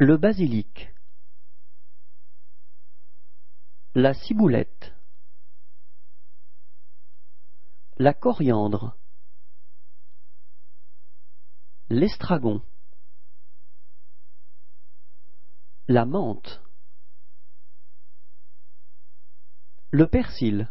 Le basilic. La ciboulette. La coriandre. L'estragon. La menthe. Le persil.